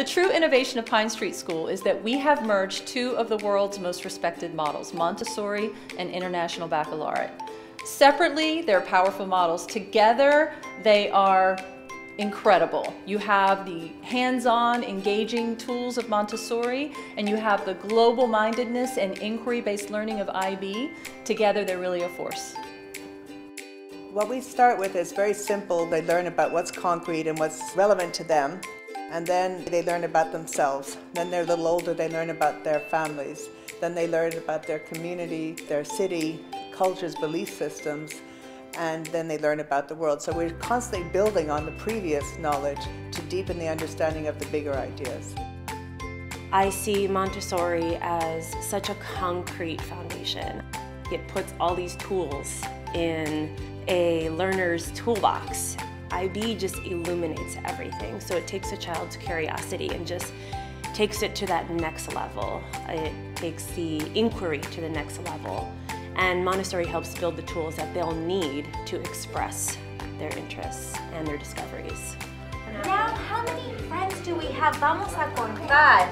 The true innovation of Pine Street School is that we have merged two of the world's most respected models, Montessori and International Baccalaureate. Separately, they're powerful models. Together, they are incredible. You have the hands-on, engaging tools of Montessori, and you have the global mindedness and inquiry-based learning of IB. Together, they're really a force. What we start with is very simple. They learn about what's concrete and what's relevant to them, and then they learn about themselves. Then they're a little older, they learn about their families. Then they learn about their community, their city, cultures, belief systems, and then they learn about the world. So we're constantly building on the previous knowledge to deepen the understanding of the bigger ideas. I see Montessori as such a concrete foundation. It puts all these tools in a learner's toolbox. IB just illuminates everything. So it takes a child's curiosity and just takes it to that next level. It takes the inquiry to the next level. And Montessori helps build the tools that they'll need to express their interests and their discoveries. Now, how many friends do we have? Vamos a contar.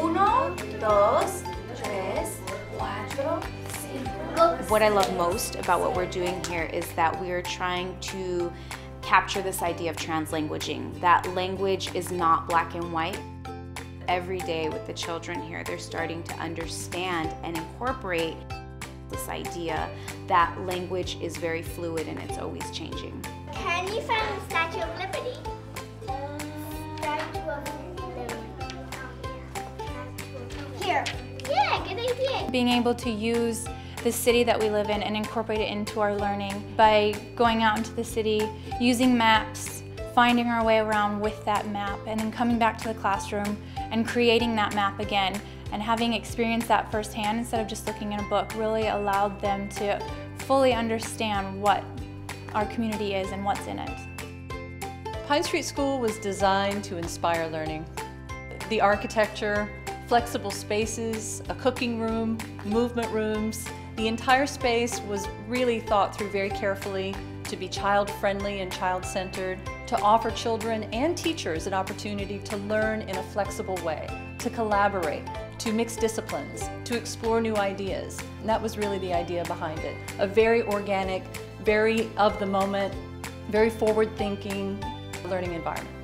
Uno, dos, tres, cuatro, cinco. What I love most about what we're doing here is that we are trying to capture this idea of translanguaging, that language is not black and white. Every day with the children here, they're starting to understand and incorporate this idea that language is very fluid and it's always changing. Can you find the Statue of Liberty? Here. Yeah, good idea. Being able to use the city that we live in and incorporate it into our learning by going out into the city, using maps, finding our way around with that map, and then coming back to the classroom and creating that map again and having experienced that firsthand instead of just looking in a book really allowed them to fully understand what our community is and what's in it. Pine Street School was designed to inspire learning. The architecture, flexible spaces, a cooking room, movement rooms, the entire space was really thought through very carefully to be child-friendly and child-centered, to offer children and teachers an opportunity to learn in a flexible way, to collaborate, to mix disciplines, to explore new ideas. And that was really the idea behind it. A very organic, very of the moment, very forward-thinking learning environment.